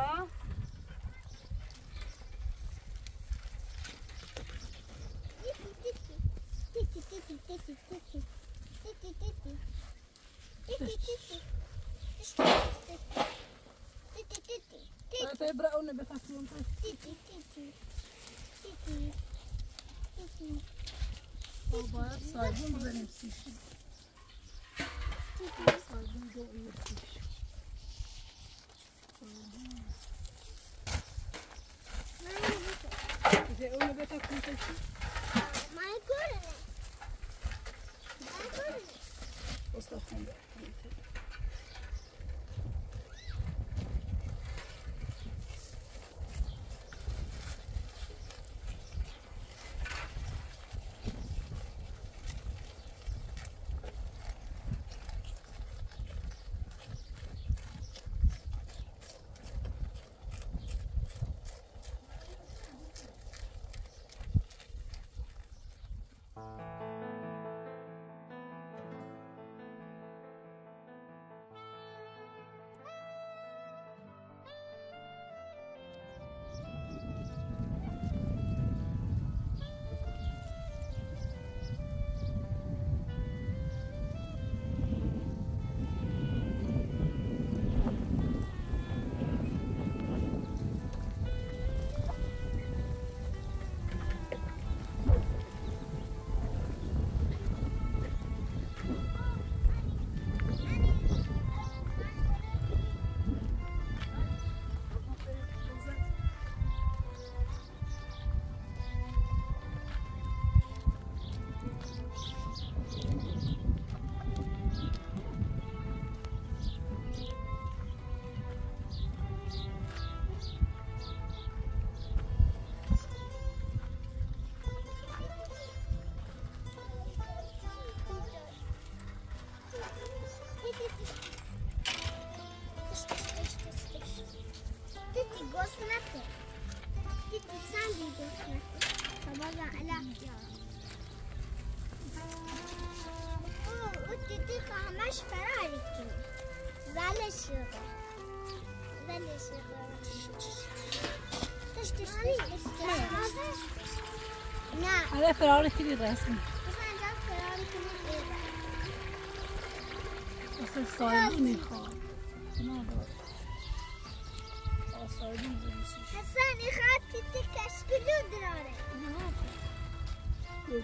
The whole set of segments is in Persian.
só. طيب براوني بتاكلون Babaya saygın da nefsi için. Saygın da nefsi için. اون بتاكلون الشغل تش تش تش نعم هذا فراري كذي رسمي بس انا جاب فراري كده ايه اصلا بزنیم سیش حسن يخاف تيتي كشكلو دراره يا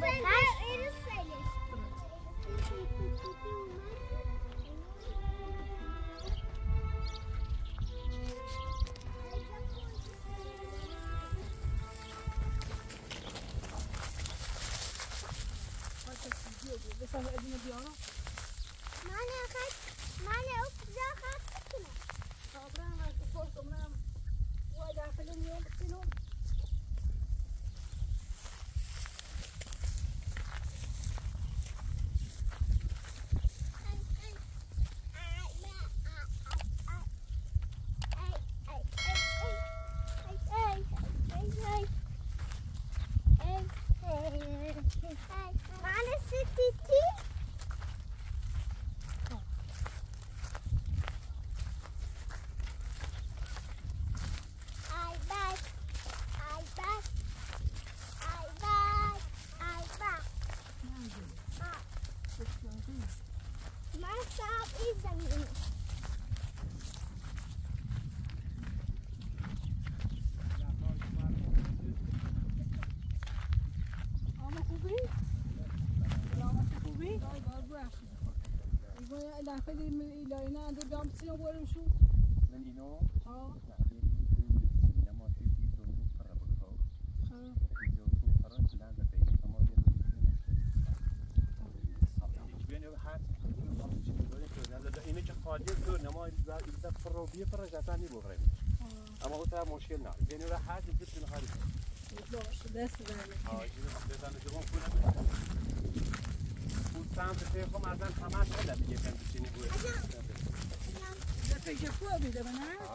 بره länder på det som har det. Ich bin über hart. اینه که خالی تو نما ایده فرو بی فرو جاتا نی بوفره اما او تا مشکل نه و هر چیزی که نخواهی باشه دست بزنه آه چیزی بزنه اون کنه اون سمت فیخم از همه شده دیگه فكر فاضي ده بنعرف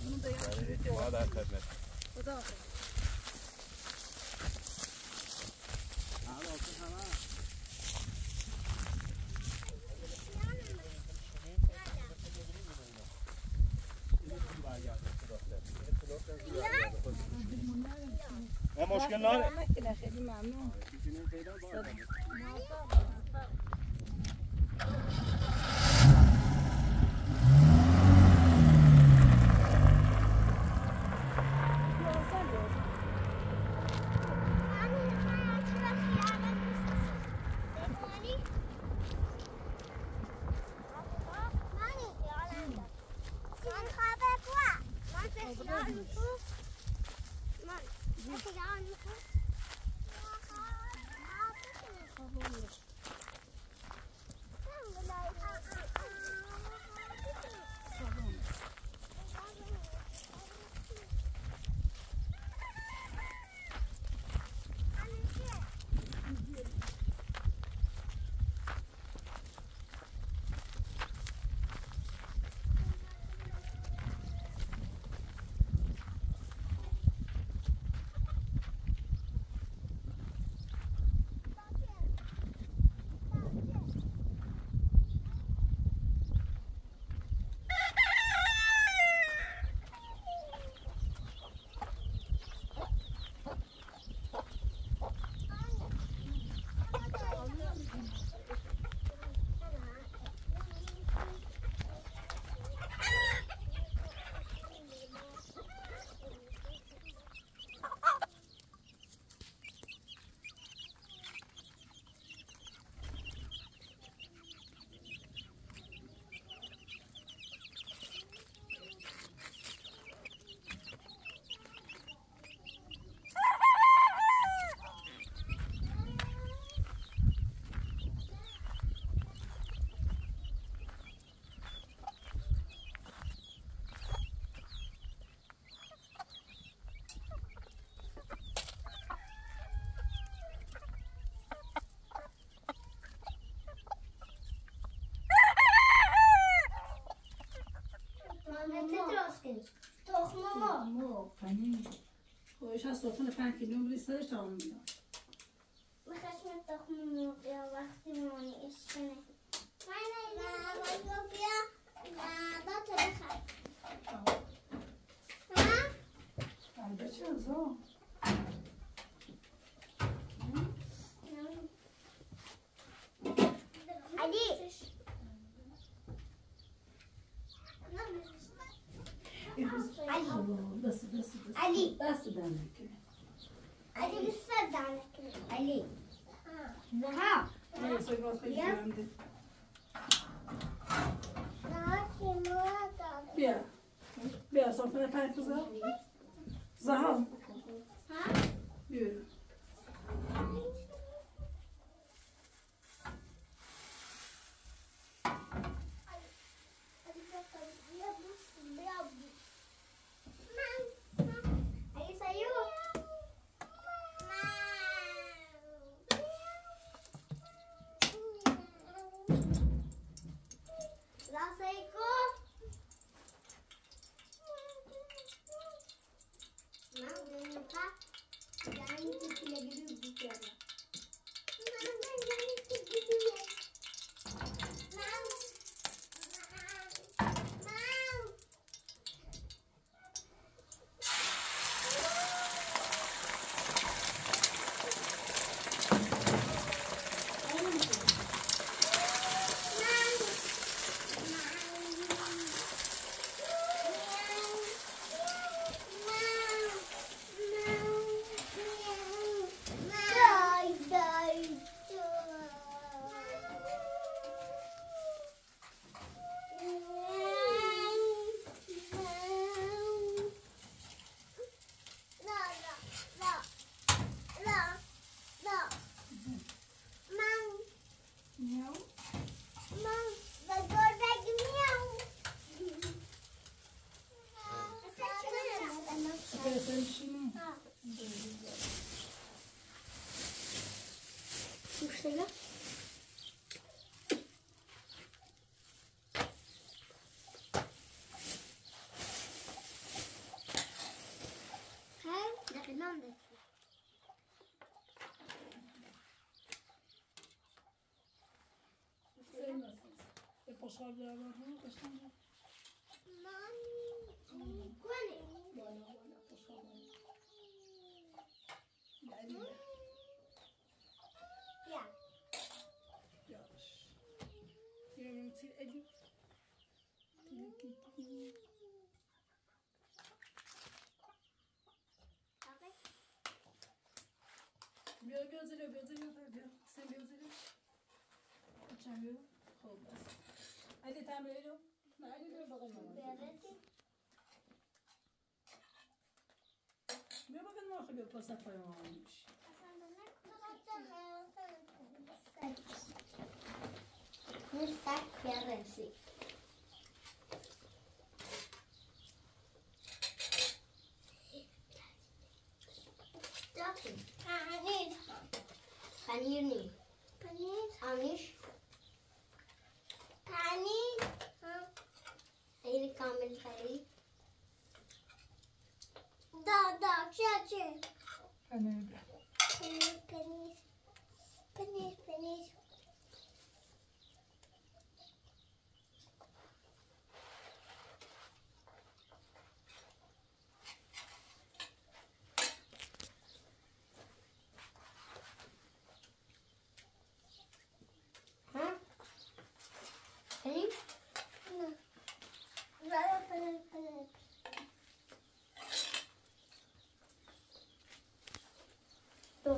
Bunu da yapayım. Bana da atar ben. Da atar. Hoş geldin. استخون 5 کیلو ریز سرش تمام میاد. Mami, Granny. Ja. Okej. بیا بیا زیر بیا زیر بیا بیا سن بیا زیر چند بیا خب بس علی تعمیر رو نه علی بیا بغل مامان Berätta. بیا بغل مامان خیلی پاس پای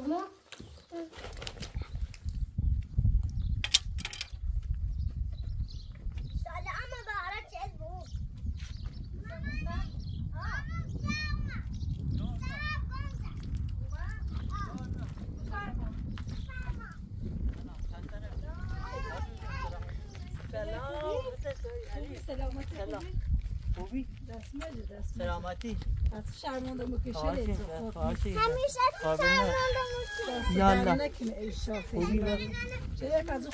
بود سلامتی سلامتی از شرمنده مکشه لیزو خود همیشه تو. سرمانده دست یالا. در نکنه ای شافی چه یک از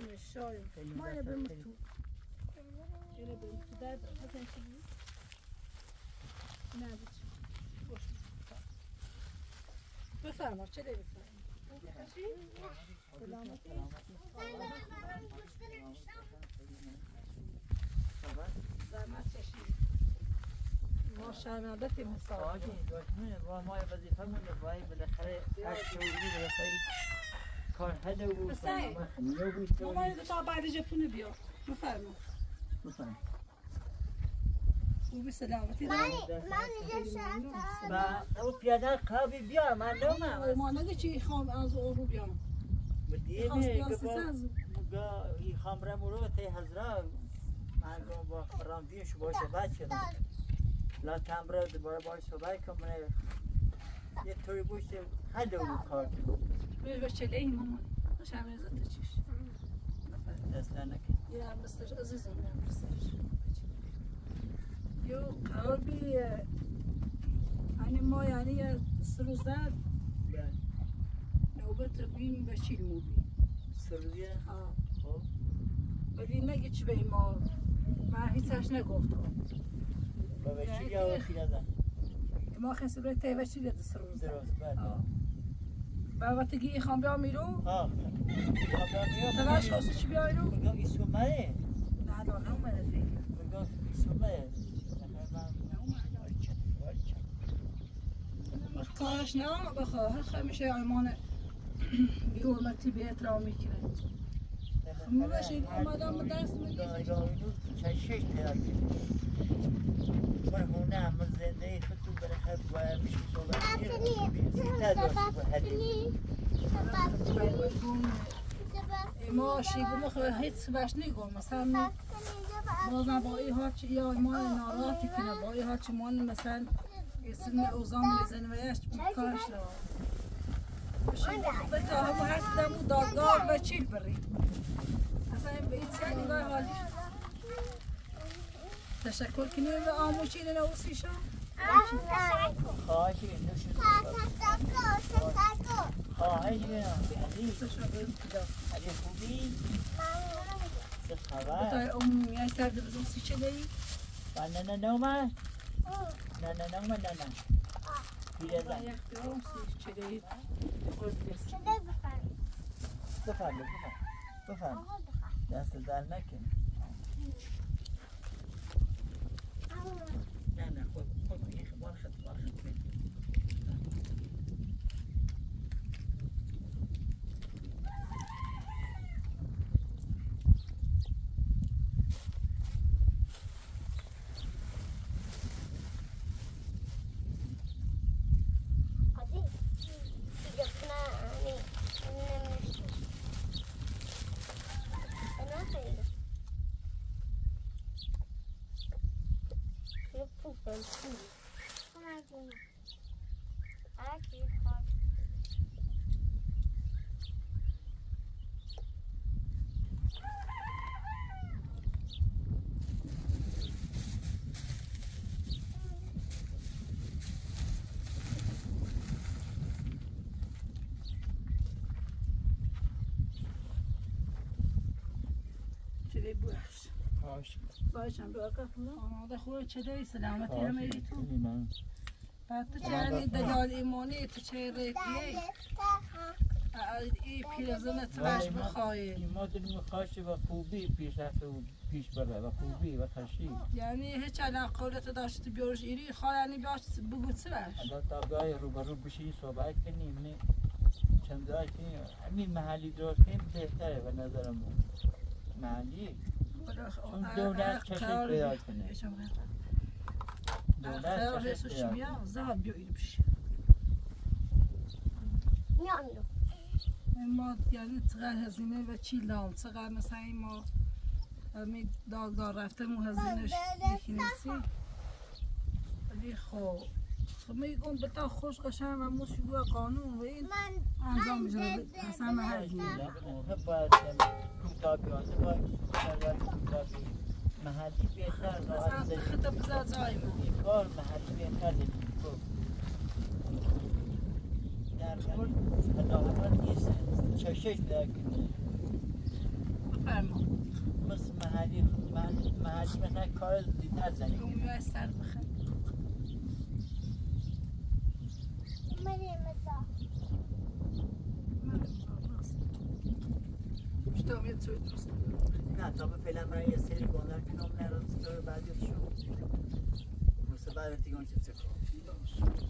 میشایم خیلی ما بهتر، اینو بریم خیلی. تو. اینو بریم تو در حسن؟ نه. بفرما چه داری بفرما. سلامتی زحمت کشید ما شرمنده تیم حساب خواهشی دشمنه با ما وظیفه مونه باید بالاخره بودی بالاخره کار هده بود بود ماما اینو تا بعد جپونه بیا. بفرما. بفهم خوبی سلامتی. من داری من اینجا و او پیاده قابی بیا من نومم ما نگه چی خوام از او رو بیام. بدیه خواست می بیان که با این خامره مرو تی حضرا من با راندیش باشه بچه لا تمره دوباره باید صحبت کنم یه توی بوشه هده بود کار بیا بیا چله ای ماما شرم عزت چیش دست نکن یه هم بستر عزیزم هم بستر یو قربی یعنی ما یعنی سه روز بله. نوبت بیم به چیل مو بیم سروزیه آه. خب ولی نگه چی به ما من هیچش نگفتم یا خیلی ما خیلی روی تیوه چی سه روز در درست بله وقتی گیه خام بیا میرو آه تلاش خواستی چی بیا میرو بگم ایسومه نه لا نه اومده دیگه بگم ایسومه کارش نه بخواه همیشه ایمان بی حرمتی بی احترامی کنه مو بشین اومدم به دست میگه شش هونه من زنده خطو برخب و میشه ما شیگو مخواه هیچ سبش نگم مثلا بازم با ای ها چی یا ایمان ناراحتی کنه با ای ها چی من مثلا اسم اوزام میزن و یشت کارش رو بتا همو هر دمو دادگاه و چیل بری اصلا به این چه نگاه حالی تشکر کنیم و آموزشی نوسیشا خواهش علی خوبی چه خبر بتای عمومی ای سر بزنسی چه دایی؟ و نه نه نه من نه نه نه من نه نه یک دومسی چه دایی؟ بفرم بفرم بفرم دست در نکن نه نه خود خود یه خبار خد بار خد بید بوش هاش باشم دعا کفلا آماده خواه چه دایی سلامتی همه ای تو من بعد تو چه هنی دجال ایمانی تو چه ریتیه ای پیرزنت راش ولی ما- بخواهی ما داریم خواهش و خوبی پیش رفت و پیش بره و خوبی و خشی یعنی هیچ علاقه قولت داشت بیارش ایری؟ خواه یعنی باش بگو چه باش؟ اگر تابگاه روبرو بشی صحبت کنیم نه چند جای کنیم همین محلی درست کنیم بهتره به نظرم محلی؟ چون دولت چشم پیدا کنه. دولت چشم پیدا کنه زهاد بیا ایری بشی ما یعنی چقدر هزینه و چی لام چقدر مثلا این ما می داغدار رفته مو هزینهش یکی نیستی ولی خب خب میگم بتا خوش قشنگ و مو شروع قانون و این انجام میشه اصلا محلی باید محلی بهتر راحت زندگی کار محلی بهتر زندگی کن در حداقل نیست. چشش لکن بفرما. مثل محلی محلی محلی مثلا کار زیدتر زندگی گمی های سر بخیر شتام یه توی درست نه تا به فعلا برای یه سری گندر کنم نه رو تو بعدی شو مثل بعد دیگه اون چیز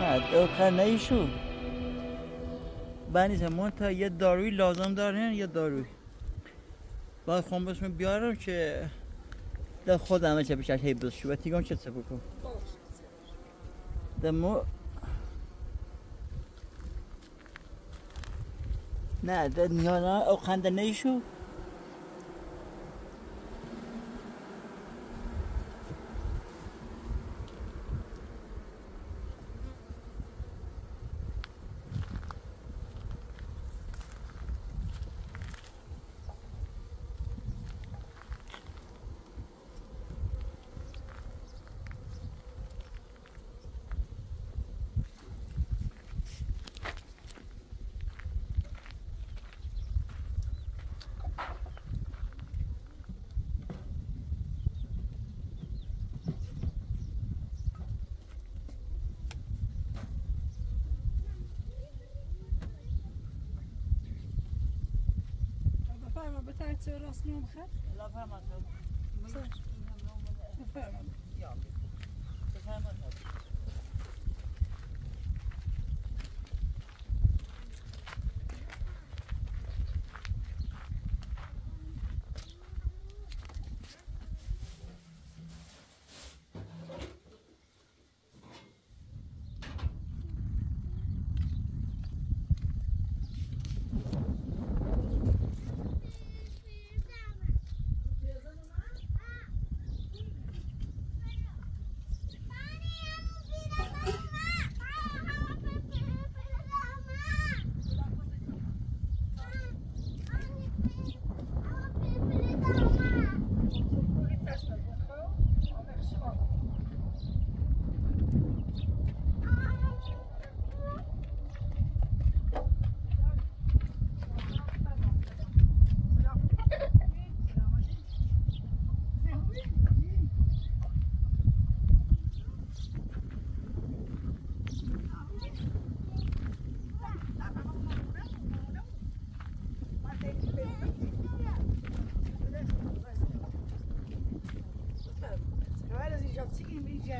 نه اوقع نیشو بنی زمان تا یه داروی لازم دارن یه داروی. باید خون بسم بیارم که در خودم چه بشه هی بس شو. تیگم چه چه بکن دمو نه در نیانا اوقنده نیشو بفرما به تایید چه راست میام خد لا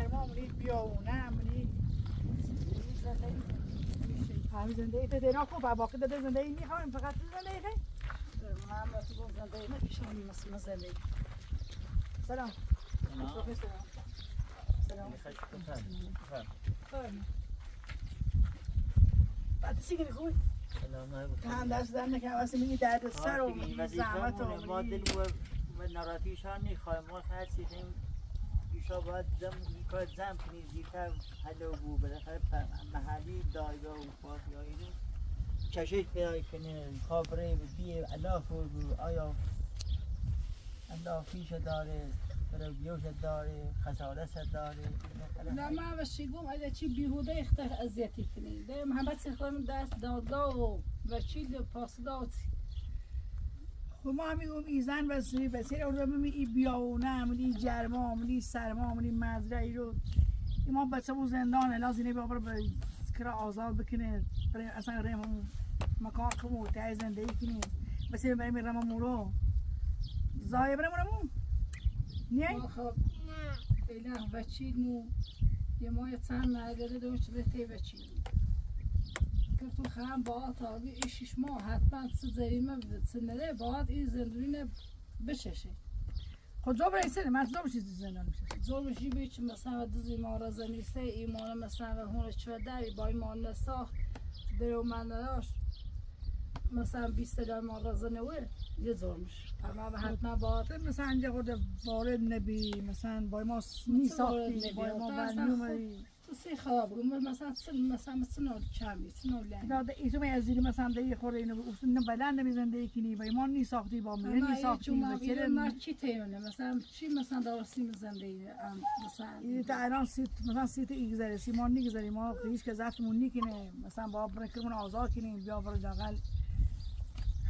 germão, me بیاونه منی همین زندگی بده نه خوب باقی داده زندگی می‌خوایم فقط زندگی خیلی من تو گفت زندگی نکشم مثل زندگی سلام سلام. سلام سلام بعد سیگری خوبی هم دست در نکم واسه میگی درد سر و زحمت و ما دل و ناراحتیشان نیخوایم ما هر چیزیم ایشا باید زم کار زم کنی زیرتر حلو بو محلی دایگاه و فاس یا اینو کشش پیدا کنه خابره و بیه فور بو. آیا الله فیش داره برای بیوش داره خسارت داره؟ نه من و شیگم اگه چی بیهوده اختر اذیتی کنی. ده محمد سخرم دست دادگاه و وکیل پاسدار خب ما هم میگم ایزن بسیاری بسیاری اون رو میگم ای بیاونه منی جرما منی سرما منی مزرعی رو. این ما بچه بو زندانه لازم اینه بابر به کرا آزاد بکنه. اصلا ریم هم مکان کمو تای زندگی کنه بس برای میرم مورو. زای برای مورو نه خب فعلا وکیل مو یه ماه چند مردده دوش بهته وکیل که تو خواهم با تاگی ایشش ماه حتما سه نده باید این زندونی بششه. خود جو برای سر من جو بشید زندان میشه زور بشی بیچ مثلا دزی ما را زنیسته ایمان مثلا هون چه داری با ایمان نساخت درو من نداشت مثلا بیست دلار ما را زنوه یه زور میشه اما حتما باید مثلا اینجا خود وارد نبی مثلا با ما نی ساختی با ما برنومری سی خراب گم مثلا سن مثلا مثلا نول کمی سنول لنگ. داده ایشو می از زیر مثلا ده خور اینو اصول نه بلند نمی زندگی کنی و ایمان نی ساختی با میره نی ساختی و چرا ما چی تیونه مثلا چی مثلا درستی زندگی ام مثلا این تا الان سیت مثلا سیت ایگذره سیمان نیگذاری ما هیچ که زفتمون نیکنه مثلا با برکرمون آزاد کنیم. بیا برو داخل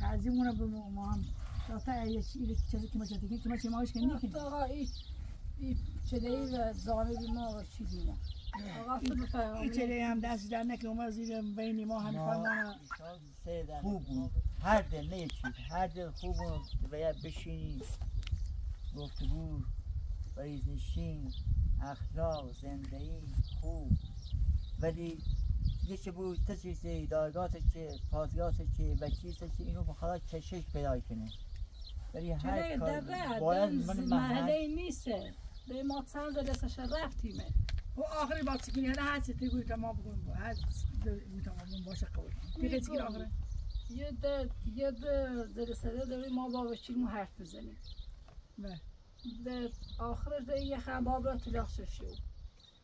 خرجیمون رو به ما هم. تا یه چیزی که ما چه که ما چه ماش کنیم آقا این چلی و ما و چی این چله هم دست در نکنه ما زیر بین ما هم. خواهیم خوب بود. هر دل نه چیز هر دل خوب بود باید بشینی. گفتگو ریز نشین اخلاق زندگی خوب. ولی یه چه بود تسیسی دارگاهش چه پاسگاهش چه وکیلش چه اینو بخواد کشش پیدا کنه. ولی هر کار باید من محله محل نیست به ما چند دستش رفتیمه. و آخری با سکینی هر هست تیگوی تمام بگویم هست می‌تونم باشه قبول دیگه سکین آخره یه ده یه ده جلسه داریم ما با بچینمو حرف بزنیم بله. ده آخرش ده یه خباب را طلاق شو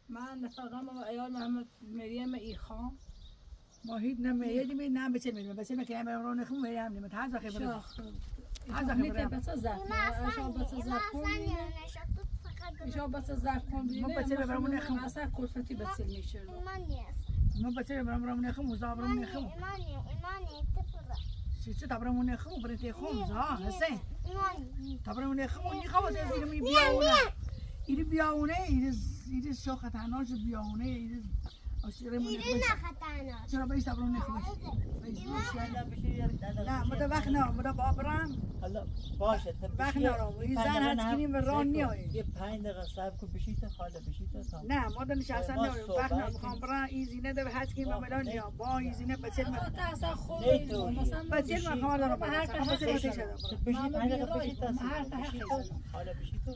من فقط با ایال محمد مریم ایخان ما هیچ نه میدی می نه بچه می بچه می که برم رو نخم می هم نمیت هر زخی برم شاخ هر زخی میته برم بچه زد بچه زد اشا بچه زد کن ما بچه ببرم اون نخم. اصلا کلفتی بچه میشه ما بچه برم رو نخم موزا برم نخم چی چی تبرم رو نخم برای تی خم زا حسین تبرم رو نخم اونی خواه از این می بیاونه ایری بیاونه ایری شو خطرناش بیاونه ایری آشیره من نخم چرا بیش تبرم نخم نه مدا وقت نه مدا بابرم حالا باشه تا وقت بشی- نرم. این زن هست نه- کنیم و کن. نیایی. یه پنج دقیقه صبر کن بشید خاله بشید تا نه ما دنش اصلا ما نه وقت نه می‌خوام برم. این زینه ده هست که ما ملان نیا با این زینه بچه من تا اصلا خود نه تو. مثلا بچه من خواهم دارم به هر برم طرف بچه خیلی تو بشید من پنج دقیقه. هر صبح. طرف بشید خیلی تا- حالا بشید تو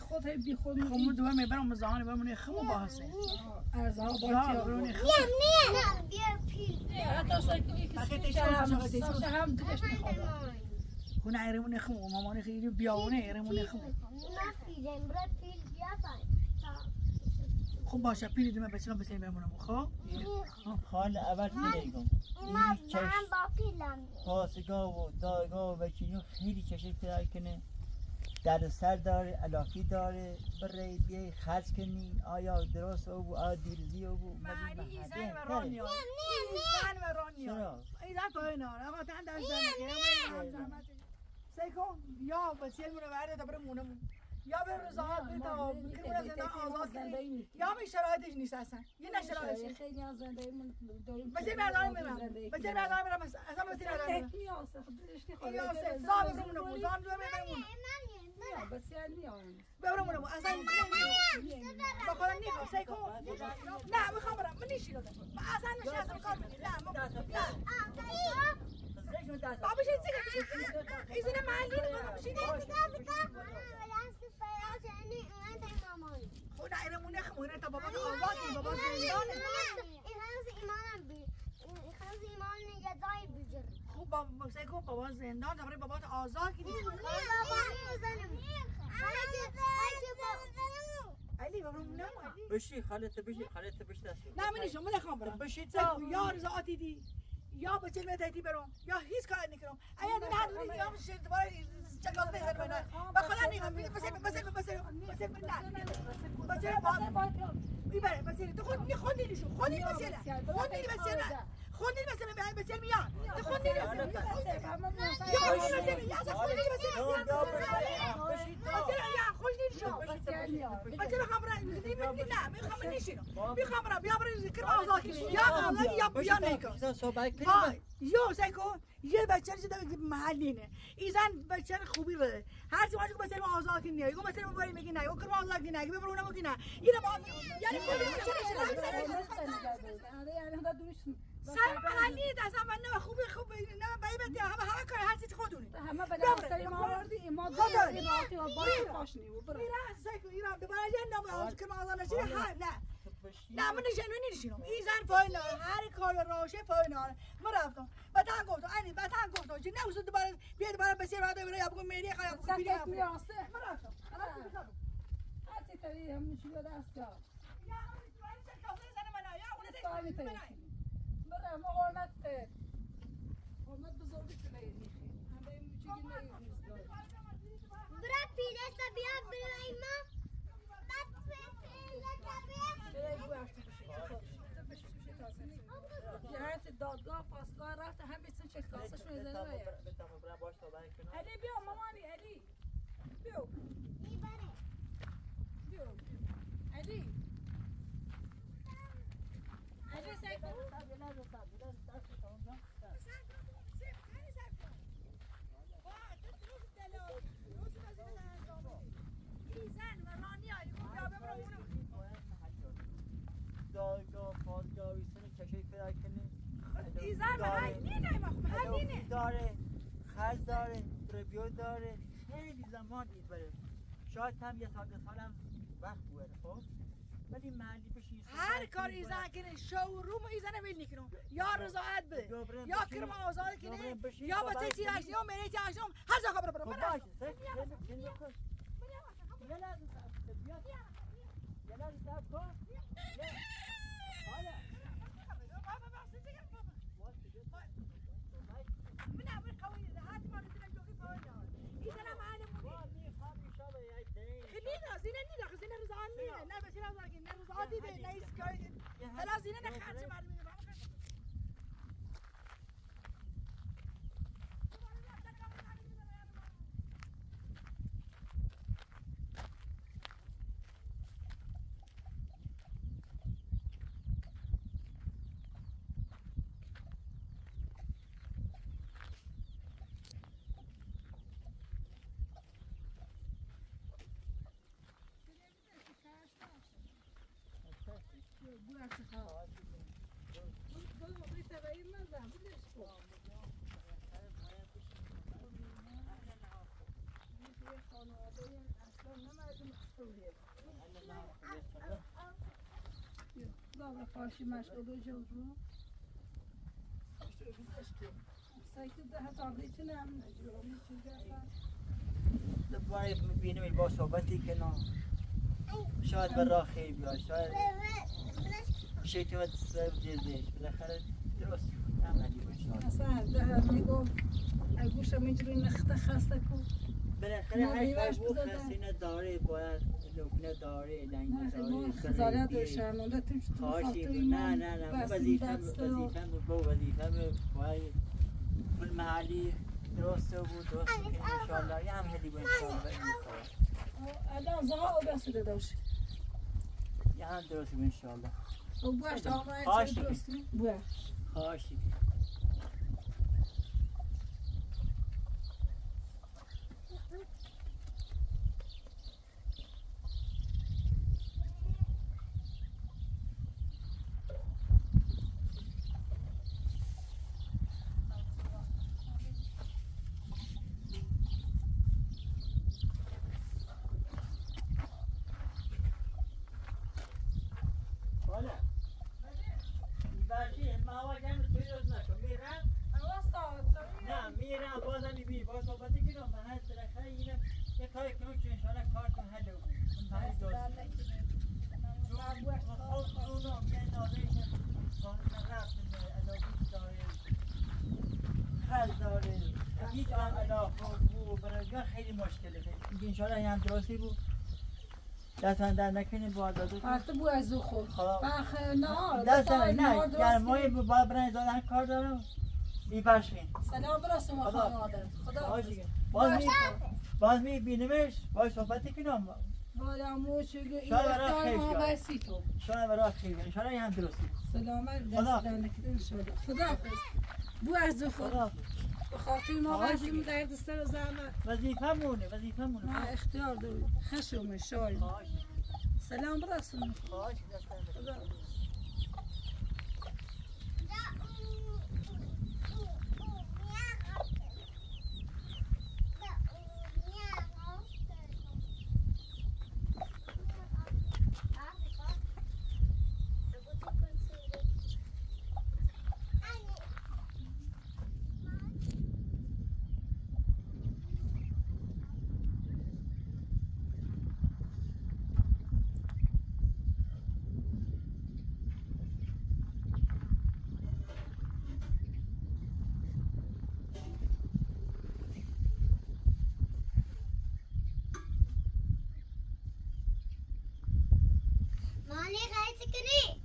خود بی خود خب من دوباره می‌برم مزاحانه برم نخم و با حسین. ارزها با زا برم نخم حتی اصلا یکی هم هم دلش می‌خواد. کنه ایرمون نخم و مامان خیلی بیاونه ایرمون نخم خب باشه پیلی دم بچه من بسیم برمونم خب؟ حال اول نگم این چش پاسگاه و دایگاه و وکیلی خیلی چشم پیدا کنه. در سر داره علافی داره. برای بیای خرج کنی آیا درست او بو آیا دیرزی او؟ بو معنی مدی این زن و تره. رانیا این زن و رانیا چرا؟ این زن پای نار آقا تن در زن. سیکون یا بچه مونه ورده تا برم مونمون. یا به رضاحت بری تا بکرمون زندان آزاد کنی یا به شرایطش نیست اصلا. یه نه شرایطش خیلی از زنده داریم بچه بردارم میرم بچه بردارم میرم اصلا بچه بردارم میرم این یاسه زا ببرمونم زا هم دوباره ببرمونم ببرمونم اصلا با خودم نیخوام سیکون نه می‌خوام برم. من نیشی دادم اصلا نشی اصلا کار کنی نه بابا بشین سیگه بشین سیگه ایزونه محلی نمیم بشین خود ایرمون نخمونه تا بابا آزادی بابا زندانه خوب بابا سیکون بابا زندان تا برای بابا آزاد کنی علی ببرمونم بشی خالت بشی خالت بشی نه من نیشم من نخوام برم. بشید سیکون یا رضاعتی دی. یا بچه متایتی برم یا هیچ کار نکنم اگر دونه هر دونه یا میشه دوباره چکاز بزن بنا با خدا نیخوام بس بس بس بس بس بس بس بس بس بس خودی بس به بس میاد. تو خودی بس یا خودی بس یا خودی بس بس یا خودی نشو بس می‌خوام برم نه می‌خوام نشینم می‌خوام برم. بیا برم ذکر آزاد کنی یا آزاد یا یا ها کنیم یو سیکو یه بچه چه که محلی نه ایزن بچه خوبی بده. هر چی ماجو ما آزاد کنی. بچه ما بری میگی نه. یگو کرم آزاد کنی. نه یگو ببرونم کنی نه. اینو ما یعنی خودی بچه سر محلی اصلا من نه خوبی خوبی نه بایی بده همه همه کار چیز خودونه همه به دست ما آوردی؟ ما داریم راحتی و باید خوشنی و برو. ایران سیکو ایران دوباره یه نام آزاد کرم آزاد نشی ها نه. نه من نشینم نشینم. این زن هر کار راشه پایین ما رفتم. بتن گفتم اینی بتن گفتم چی نه اصلا دوباره بیا دوباره بسیر بعد بره یا بگم میری خوب بیری سکت میاسه ما رفتم. هر چی تری هم چی به دست جا یا اون دوباره چه کافه زن من یا اون ته حرمت بزرگی نیدی همه این چیزی نیدی برا پیرت بیا برای ما. بس جهت دادگاه پاسگاه رفت هم بیتون چه کاسش می‌زنه علی بیا مامانی علی. بیا. بیا علی. علی سیکو ما خب داره خز داره ربیو داره. خیلی زمان دید بره. شاید هم یه سال دو سال هم وقت بوده خب؟ ولی محلی بشین هر کار ایزن کنه شوروم ایزن ویل نکنم یا رضایت بده. یا کرم آزاد کنه. یا با چیز یا میری چه اجنم هر جا خبر برو خب برو. باشه سه چه نکن یه لحظه صبر کن. بیا. یه لحظه صبر کن. رزقان دي دي نايس كاي یه لا حد- زينة یه نخاتي حد- بعد من Dobra, faši máš odložil tu. Sajti ده تابلیت نم نجومی چیزی می‌بینیم با صحبتی که نه شاید به راه خیلی بیاد شاید شیطان سر جلدش بالاخره درست عملی باشه اصلا میگم گوشم اینجوری نخته خسته کن بالاخره هر کار. خسینه داره باید لکنه داره لنگه نه داره زندگی. داشتم اونده تو چطور نه نه نه وظیفه و- وظیفه با وظیفه باید محلی درست بود درست انشالله یه هم هدی با انشالله الان زها او دست داشت یه هم درست کنیم انشالله او باش درست کنی؟ باش خواهشی حالا بچه مواجه توی روز نکن میرم نه میرم بازم می‌بینی با صحبتی که من من هست بالاخره اینم یه کاری کنم که انشالله کارتون حل بود اون همه دوست خود اونم یه نازه که قانون رفت علاقی داره خل داره هیچ هم علاقه بود برای خیلی مشکله دیگه انشالله این هم درستی بود دست در نکنید با دادو حتی بو از او خدا بخ نه دست نه گرمای باید برای زادن کار دارم بیپشین سلام برسون خدا. خانواده خدا باز می باز می بینیمش باز صحبتی کنم بالا مو چگه این خیلی ما. بسی تو شاید برای خیلی انشالله این هم درستی سلامت خدا. دست در شده خدا حافظ بو از او خدا به خاطر ما دیگه. در دستر زحمت. وظیفه مونه وظیفه ما مونه اختیار داریم. خشم شای خواهش. سلام برسون. خدا مالی خیلی کنی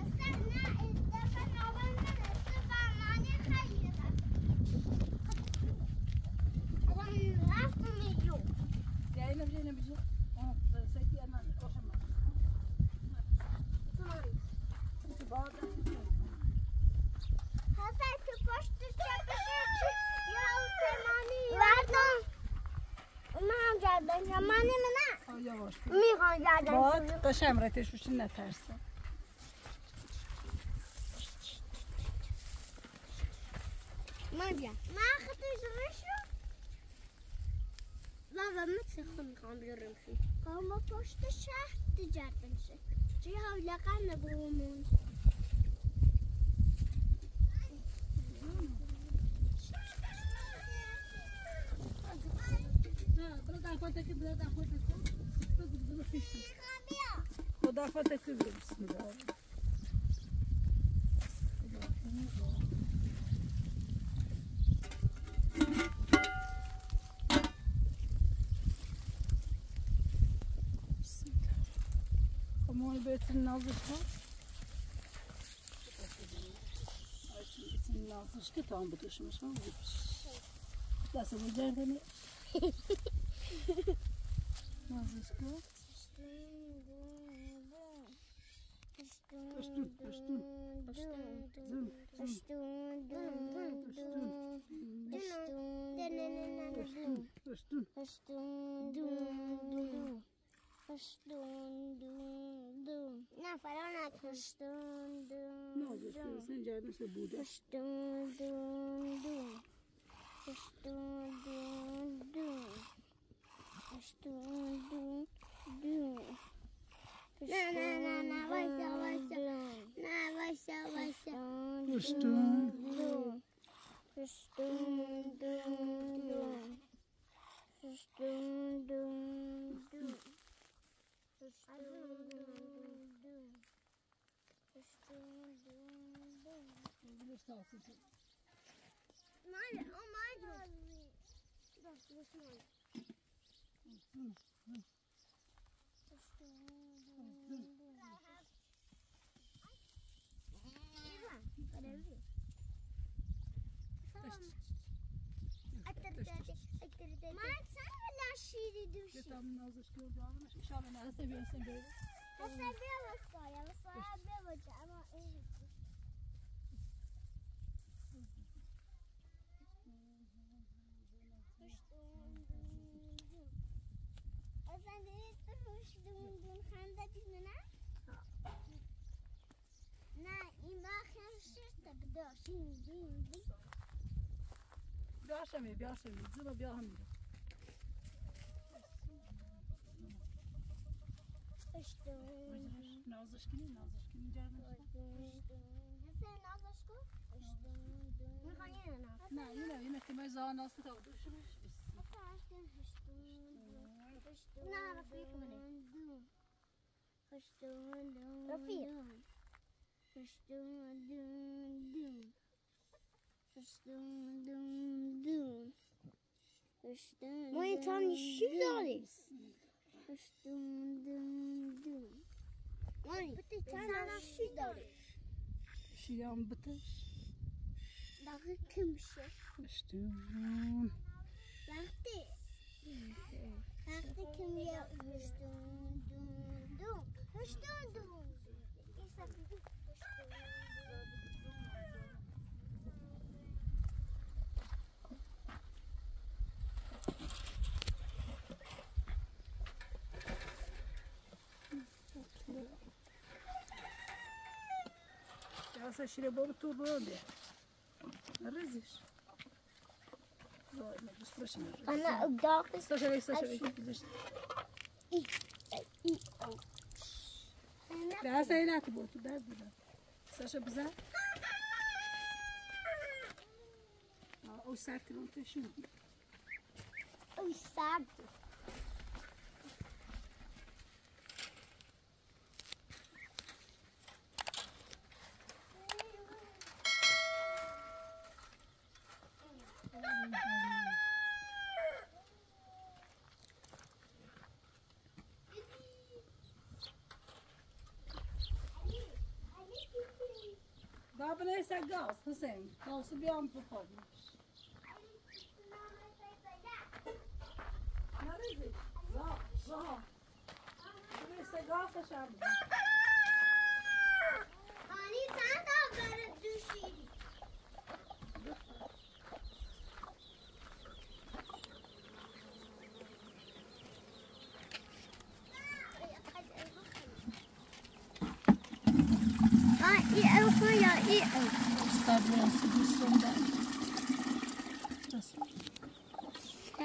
اصلا نه اتفاق نابن من اتفاق مالی خیلی اصلا رفتم میجو جاي نبجي نبجي اه سيتي انا روح ما حسن تو پشت چپشی یا اوتمانی وردم من جردن زمانی منه اه يواش می‌خوان گردن باد تا شمرتش بشه نترسه من بیا من خطر شو من و مثل خود می‌خوام بیارم شو ما پشت شهر تجارت شه چی حالا قرن بومون خدا O da fatih bismillahirrahmanirrahim. Amoy betinin azıcık var. Senin altmış ki tam bütüşmüş ama gitmiş. Nasıl bu cerdeni? Nasıl işte? Açtım, açtım. Açtım. Açtım. Açtım. Açtım. Açtım. Açtım. Ne falan açtım. Ne oldu? Sen cahil nasıl buldun? Açtım. Açtım. Açtım. Açtım. Açtım. Na na na na başla başla. Na başla başla. Kuştum. Kuştum dum dum. Kuştum dum dum. Kuştum dum dum. Kuştum dum dum. من sen ولا شیری دوشی Tam nazışka olacağını inşallah ne seviyorsun böyle. اصلا بیا وسایل وسایل بیا با جمع این اصلا دیدی تو روش دون دون نه؟ این باخر شرطه بداشین دین دین Biaşamıyor, biaşamıyor. Zıba biaşamıyor. اشتون Nazışkini, nazışkini cerdin. حسين نازشكو اشتون می‌خوان یه نه Ne, yine yine kime zaman nasıl kaldı? نه Kıştım düm düm. Kıştım düm düm. Kıştım Moje tam sidolis. Kıştım düm düm. Moje, pytaj kimse. Kıştım. Vakti. Vakti kim ya? Kıştım düm düm. Kıştım düm. İsa Şire tu böyle. Rıziş. Ana dog. Saşavik saşavik. Daha zeynat bu tu daha bu. Saşa bize. O sarkı não tem chumbo. O sarkı. Gaz Hüseyin. Gazı bir an bu kalmış. Neresi? Za, za. Neyse gaz aşağı. أني تعال أقدر دوشي Burası Gülsüm ben. Burası. Ha.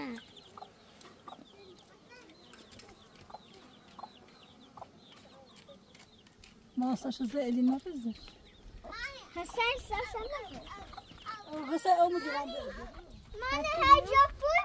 Masajızla elini kızdır. Ha sen saçlamadın. O kısa o mu güvendir? Bana her çok bu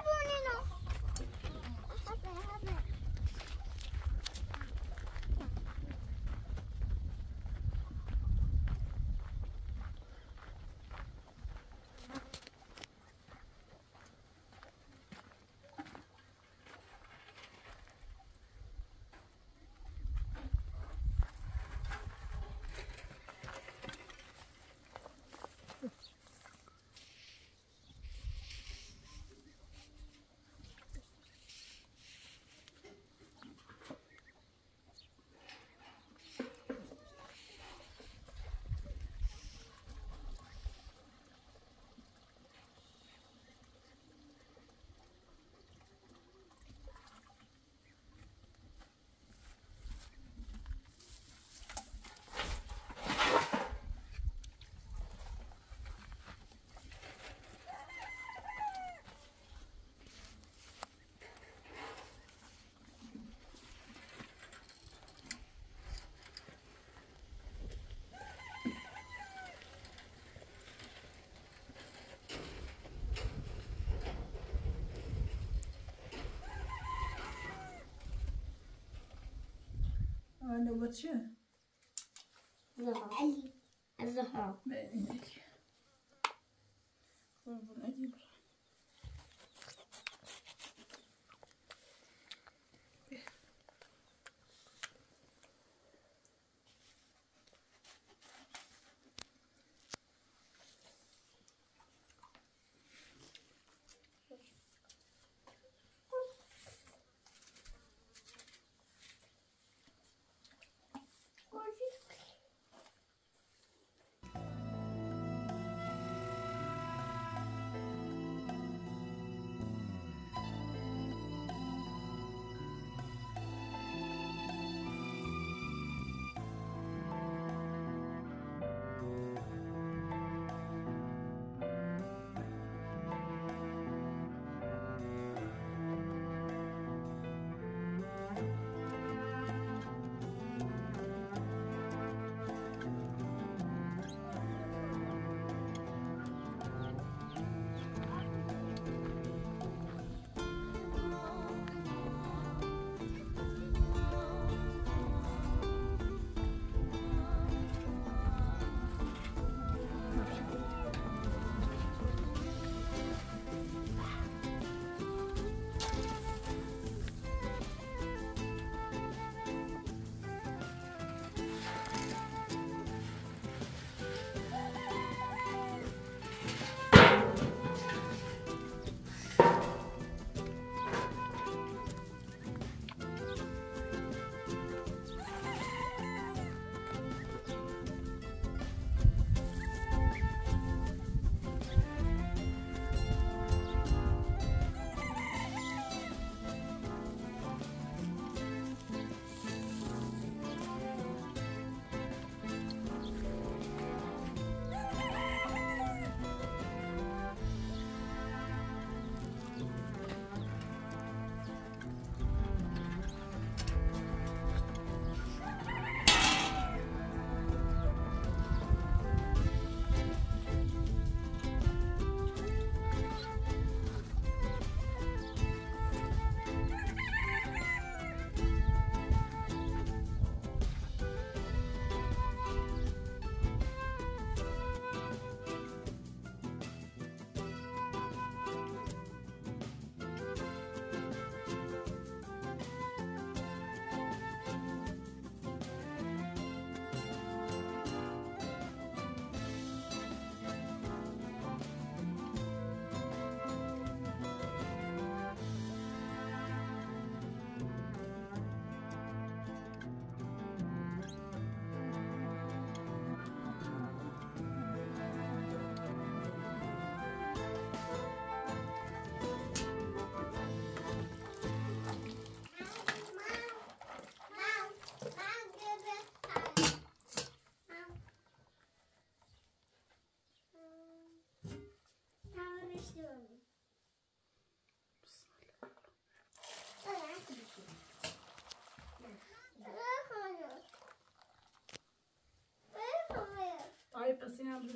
نوبت چه؟ علی الزهراء بعينك ربنا يجيب هم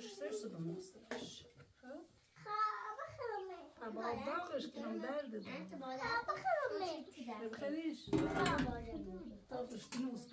سبم مسترش خواب خرمه اما باقش کنم درد دارم خواب خرمه بخریش تا پشتی نوز بخش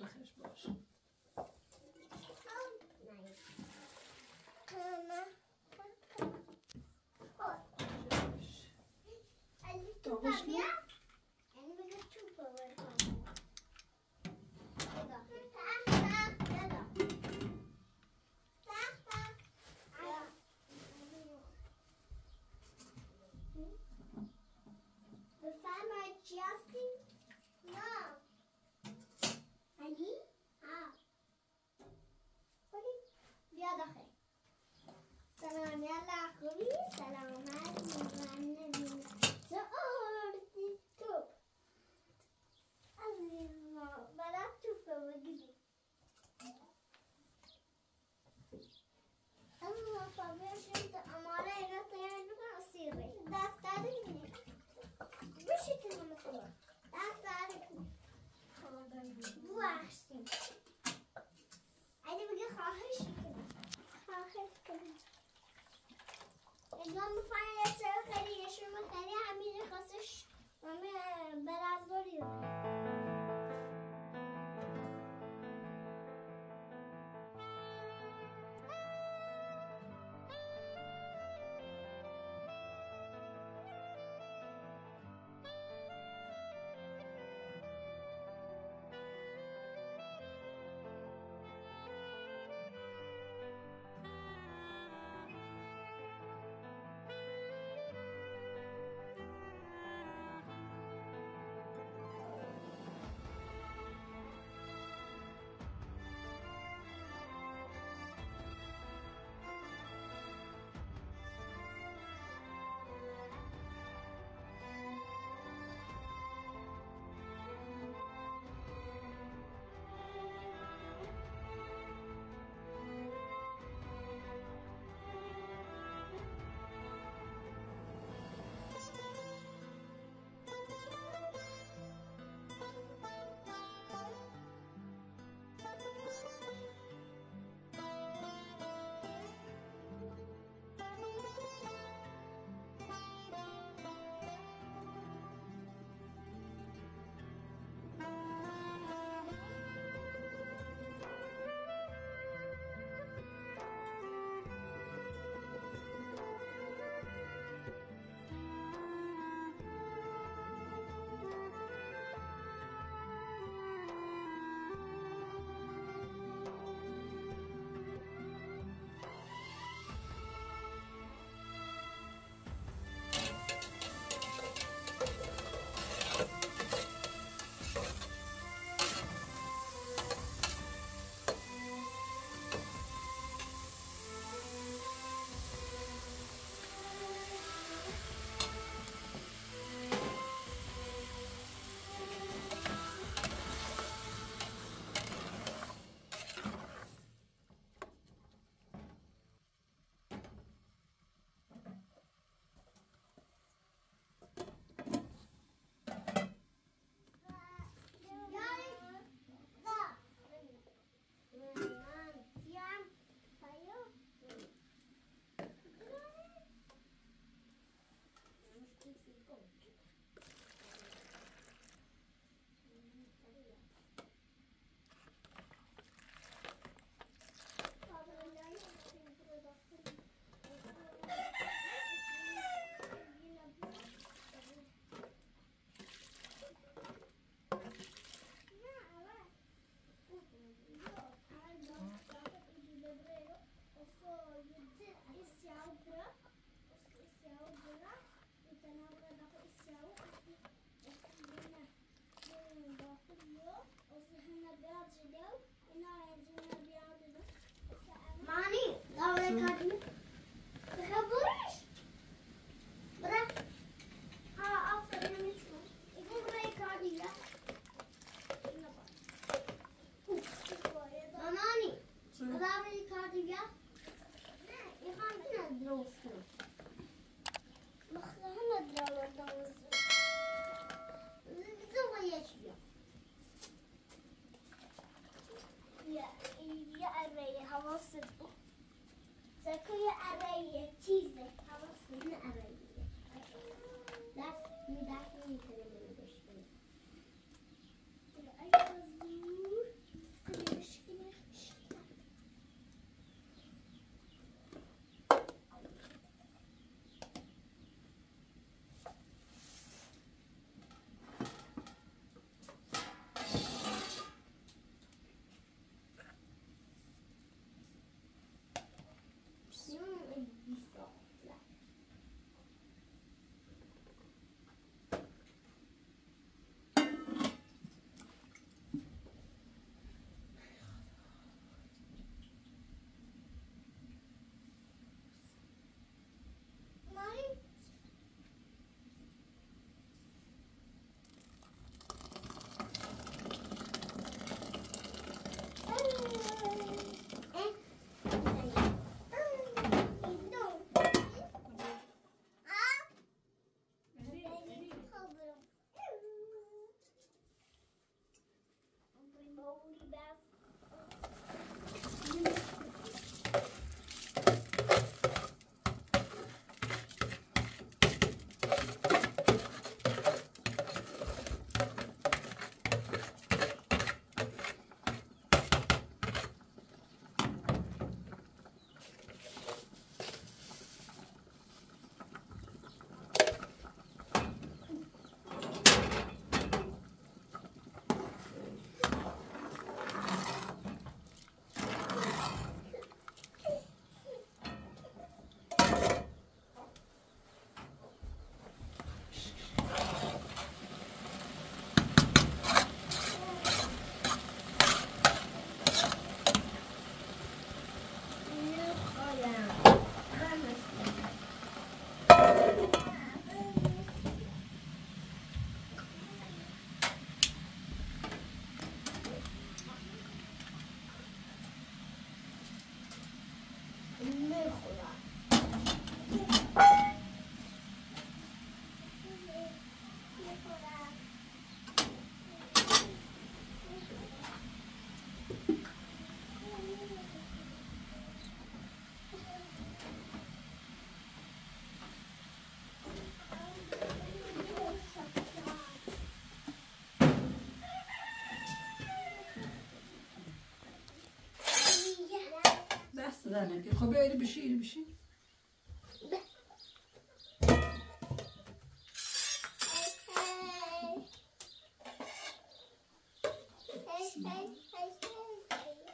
دست زنه که خب بیایید بشین بشین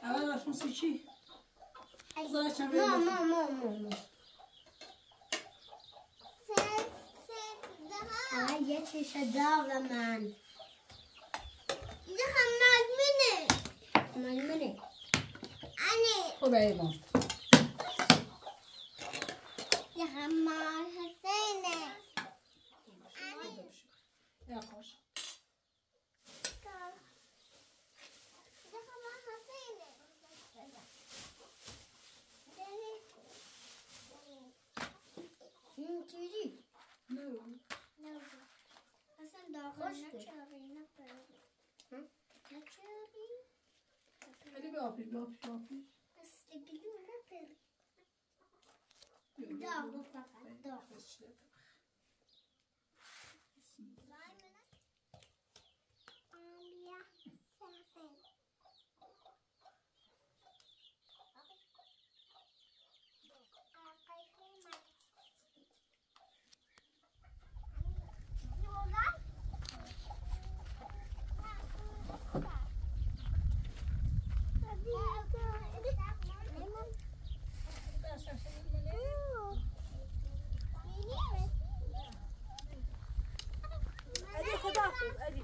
اول رسموسی چی؟ بیایید بشین. ماما ماما آه یه چیش داغ من یه هم ملمنه ملمنه انی خب بیایید ما یه هم مال حسینه یا خوش یه هم مال حسینه اینجوری نه نه اصلا داخل نچاری نپری نچاری خیلی به آبی به آبی به آبی استگلو نپری داغ فقط داغ آلیا سفن علی خدا علی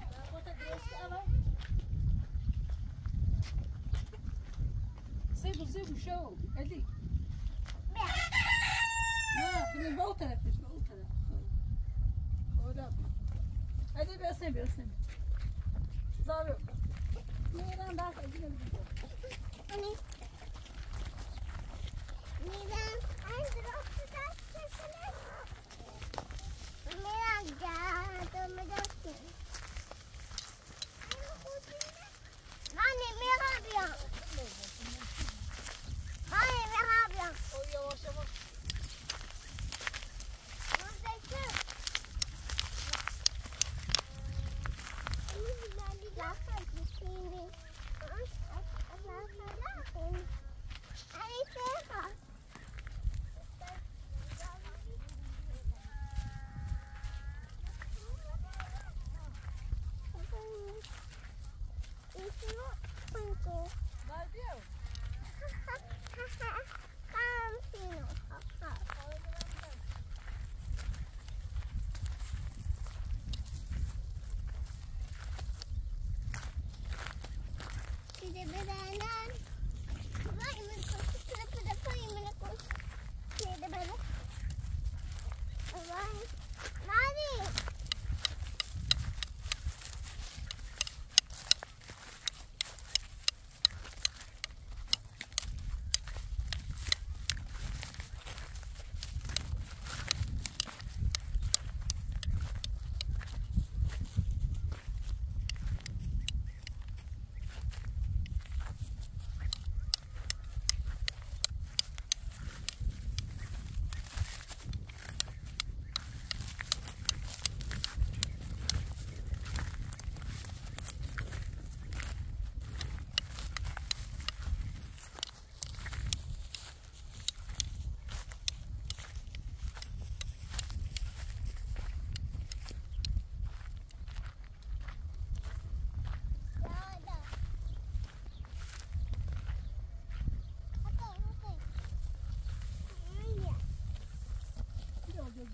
سيبوا شو علی نه کنی با اون طرفش با اون طرف خدا علی بیاسن بیاسن زارو میرم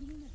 Wiener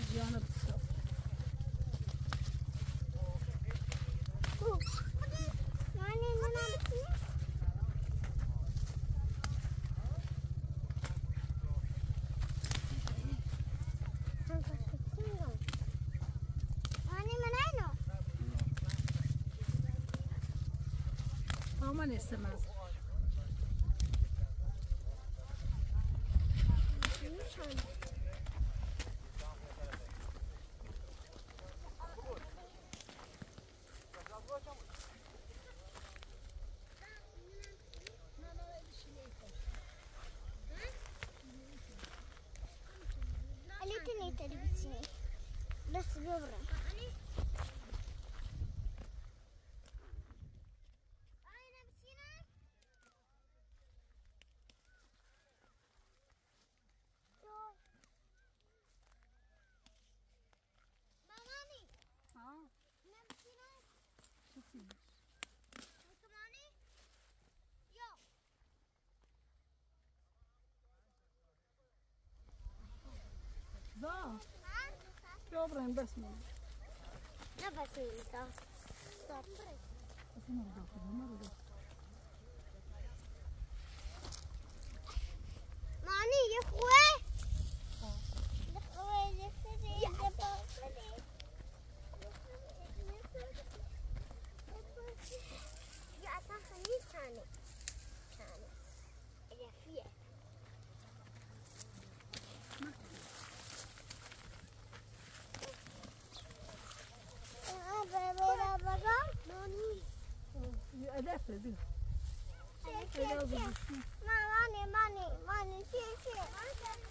جیان بسیار مانی منم بسیار مانی من اینو آمان استماز خليتني تلبسني بس Добре, без мене. На басейнка. Добре. Добре. أدافع دي ماني ماني ماني شيء شيء مان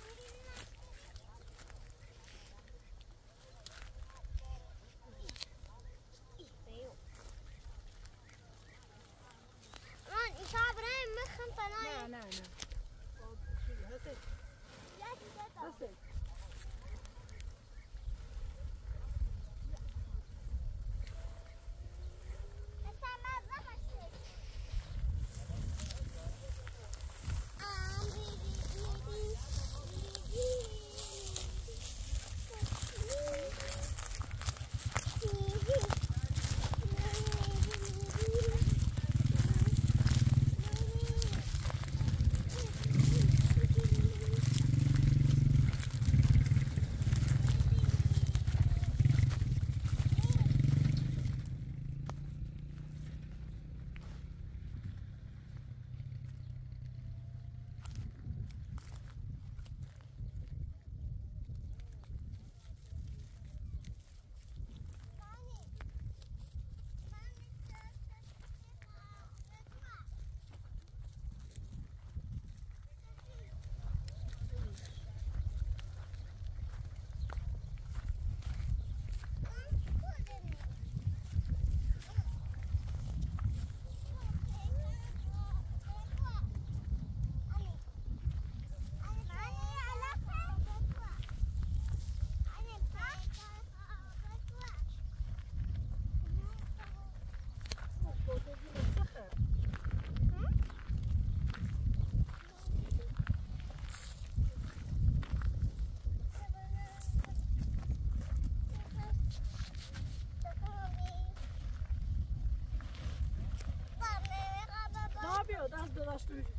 alsjeblieft.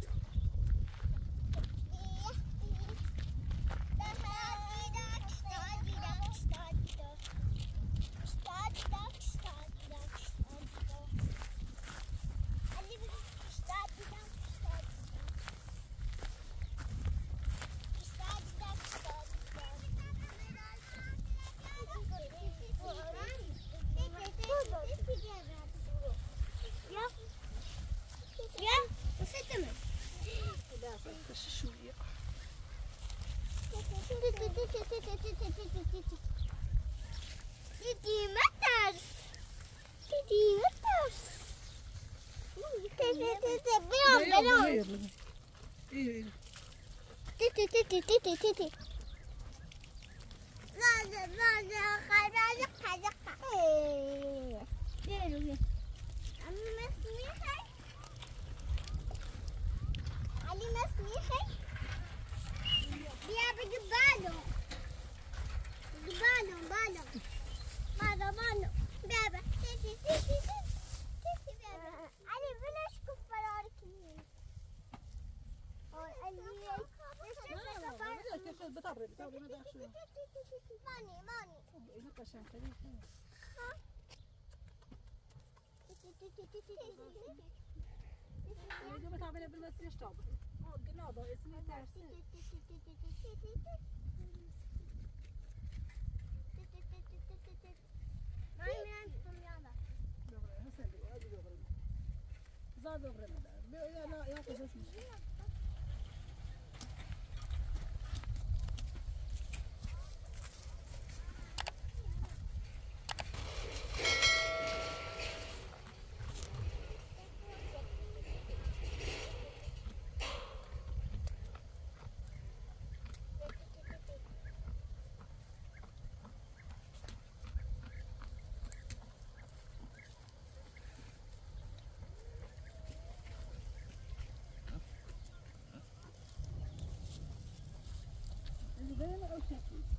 Dediğime ters. Dediğime ters. Tete tete bir an bir an. Tete tete tete tete. Zaza zaza karalık karalık. Yürü yürü. peguei balão. Balão, balão. Balão, balão. Bebe. Ali, vinaš kup فرار کنیم. Ali, نشد بسفر. بتابره بتابره داخل. مانی مانی. اینا قشنگ تری. ها. دیگه بتابره بالمسیج تابره. اسمي ترسي دوغري هسه دي هذه دوغري زاد دوغري ما لا لا يا قزوش اللي بين أو شكل با هم